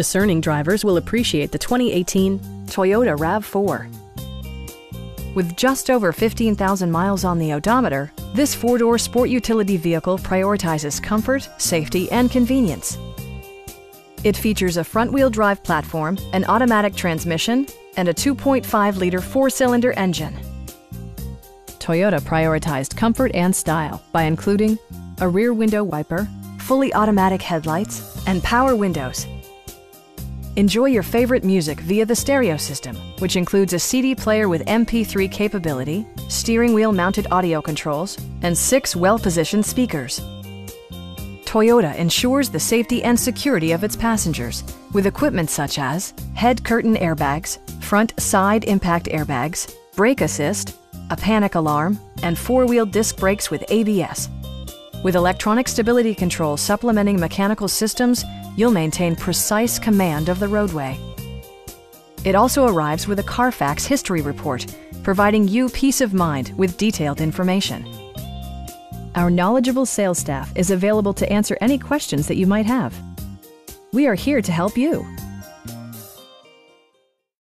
Discerning drivers will appreciate the 2018 Toyota RAV4. With just over 15,000 miles on the odometer, this four-door sport utility vehicle prioritizes comfort, safety, and convenience. It features a front-wheel drive platform, an automatic transmission, and a 2.5-liter four-cylinder engine. Toyota prioritized comfort and style by including a rear window wiper, fully automatic headlights, and power windows. Enjoy your favorite music via the stereo system, which includes a CD player with MP3 capability, steering wheel mounted audio controls, and six well-positioned speakers. Toyota ensures the safety and security of its passengers with equipment such as head curtain airbags, front side impact airbags, brake assist, a panic alarm, and four-wheel disc brakes with ABS. With electronic stability control supplementing mechanical systems, you'll maintain precise command of the roadway. It also arrives with a Carfax history report, providing you peace of mind with detailed information. Our knowledgeable sales staff is available to answer any questions that you might have. We are here to help you.